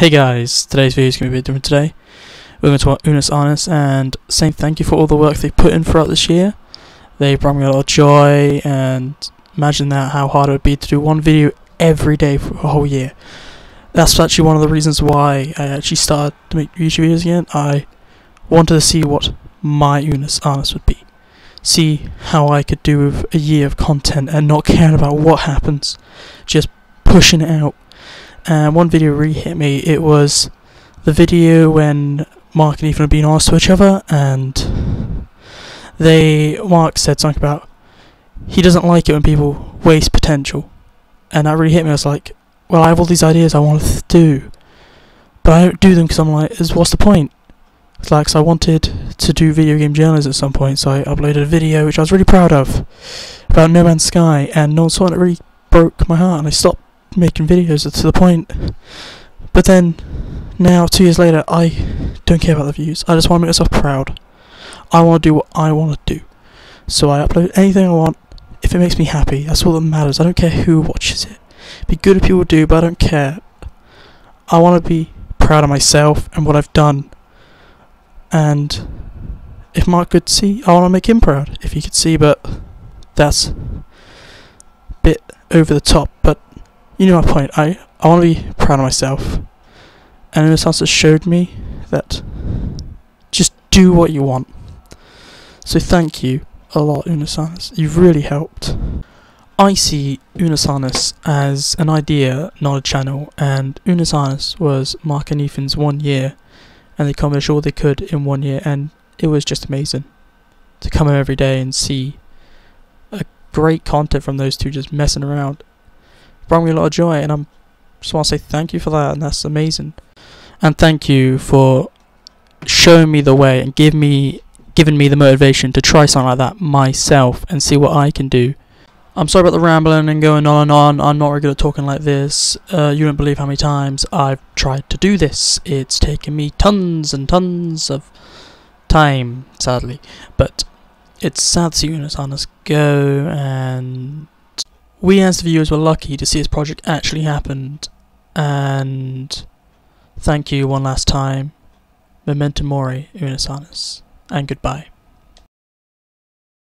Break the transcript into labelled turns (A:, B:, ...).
A: Hey guys, today's video is going to be a different today. We're going to talk about Unus Annus and saying thank you for all the work they put in throughout this year. They brought me a lot of joy and imagine that how hard it would be to do one video every day for a whole year. That's actually one of the reasons why I actually started to make YouTube videos again. I wanted to see what my Unus Annus would be. See how I could do with a year of content and not caring about what happens. Just pushing it out and one video really hit me. It was the video when Mark and Ethan had been honest to each other, and they Mark said something about he doesn't like it when people waste potential, and that really hit me. I was like, well, I have all these ideas I want to do, but I don't do them because I'm like, what's the point? It's like, so I wanted to do video game journalism at some point, so I uploaded a video which I was really proud of about No Man's Sky, and no one saw it. It really broke my heart, and I stopped making videos to the point. But then, now, two years later, I don't care about the views. I just want to make myself proud. I want to do what I want to do. So I upload anything I want if it makes me happy. That's all that matters. I don't care who watches it. Be good if people do, but I don't care. I want to be proud of myself and what I've done. And if Mark could see, I want to make him proud. If he could see, but that's a bit over the top. But you know my point. I, I want to be proud of myself. And a sense, showed me that just do what you want. So thank you a lot, Unus You've really helped. I see Unus as an idea, not a channel, and Unus was Mark and Ethan's one year, and they accomplished all they could in one year, and it was just amazing to come home every day and see a great content from those two just messing around brought me a lot of joy, and I'm just want to say thank you for that, and that's amazing. And thank you for showing me the way and give me giving me the motivation to try something like that myself and see what I can do. I'm sorry about the rambling and going on and on. I'm not really good at talking like this. Uh, you don't believe how many times I've tried to do this. It's taken me tons and tons of time, sadly. But it's sad to see Unus Annus go and we as viewers were lucky to see this project actually happened. And thank you one last time. Memento mori Unus Annus goodbye